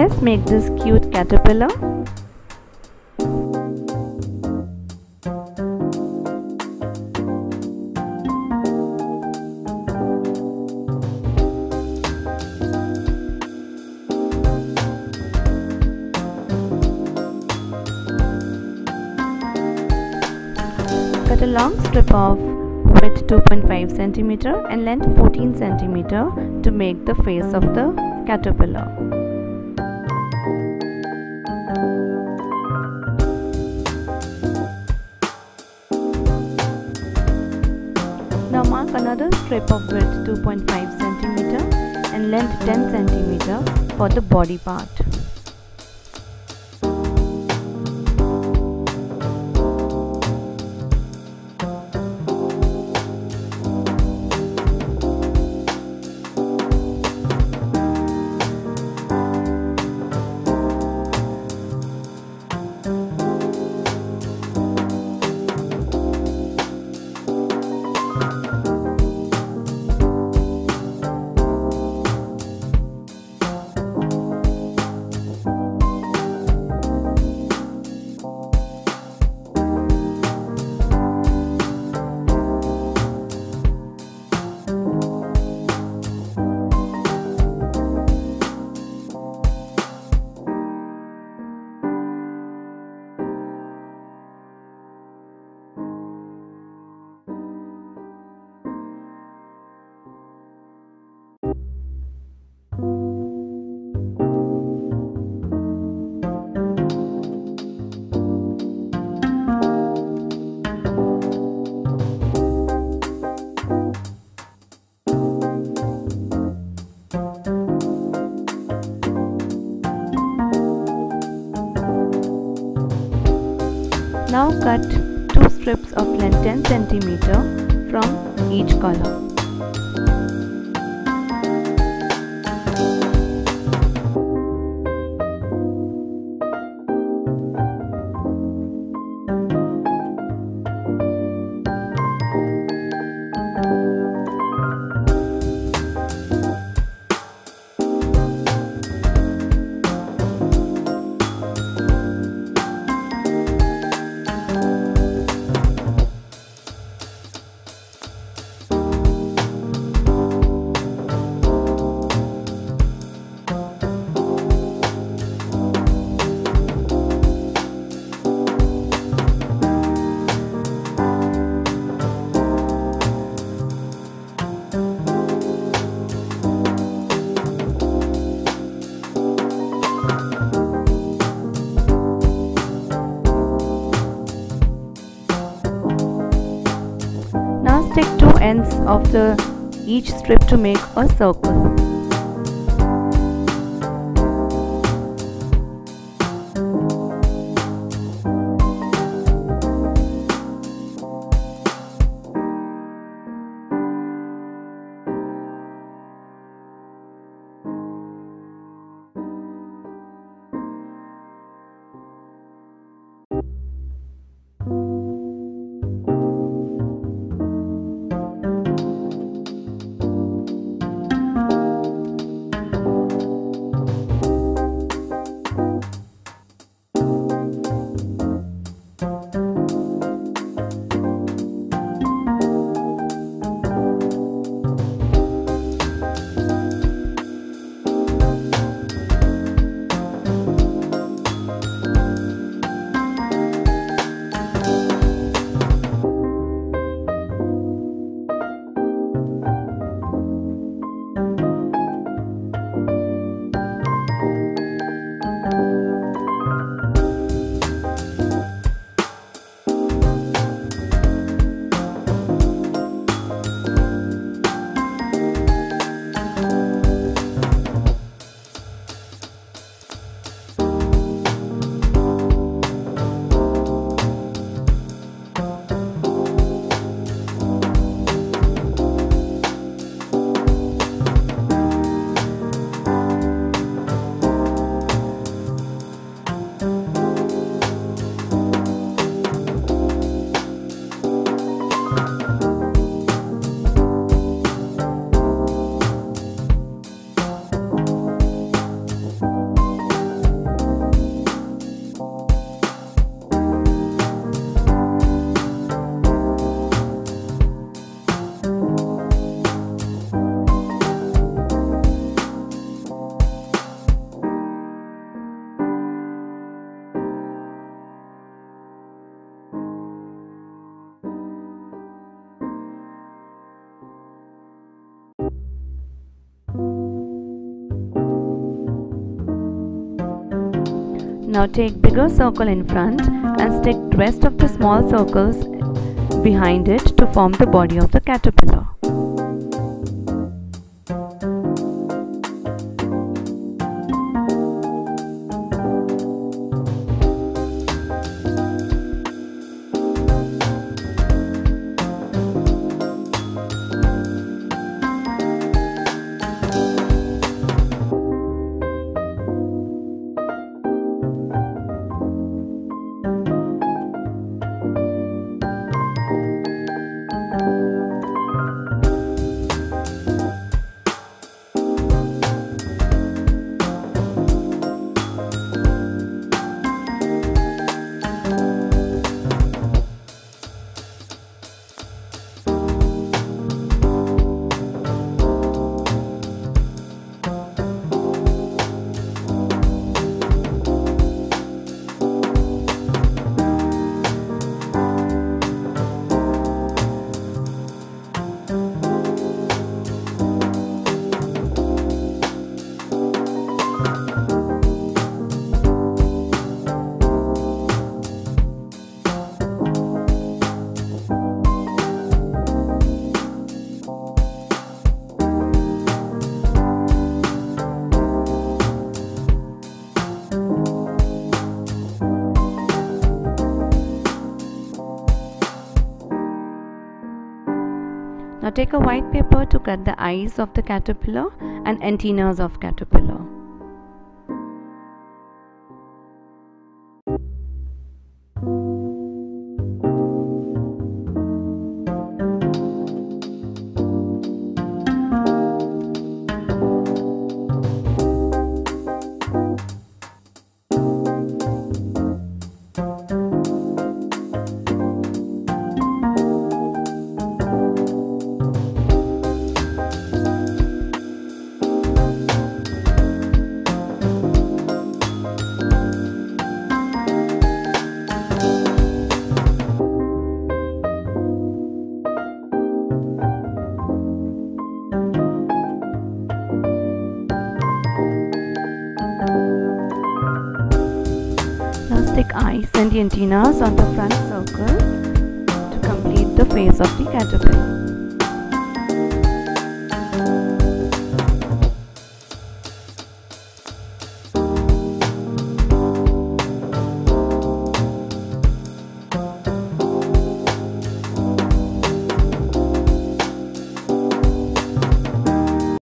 Let's make this cute caterpillar. Cut a long strip of width 2.5 cm and length 14 cm to make the face of the caterpillar. Mark another strip of width 2.5 cm and length 10 cm for the body part. Now cut two strips of length 10 cm from each color. Stick two ends of the each strip to make a circle. Now take bigger circle in front and stick rest of the small circles behind it to form the body of the caterpillar. Now take a white paper to cut the eyes of the caterpillar and antennas of caterpillar. Stick eyes and the antennas on the front circle to complete the face of the caterpillar.